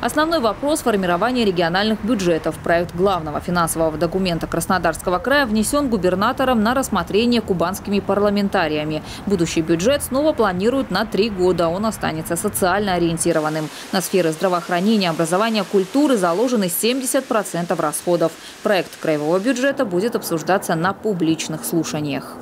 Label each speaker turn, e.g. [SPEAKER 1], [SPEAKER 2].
[SPEAKER 1] Основной вопрос формирования региональных бюджетов. Проект главного финансового документа Краснодарского края внесен губернатором на рассмотрение кубанскими парламентариями. Будущий бюджет снова планируют на три года. Он останется социально ориентированным. На сферы здравоохранения, образования, культуры заложены 70% расходов. Проект краевого бюджета будет обсуждаться на публичных слушаниях.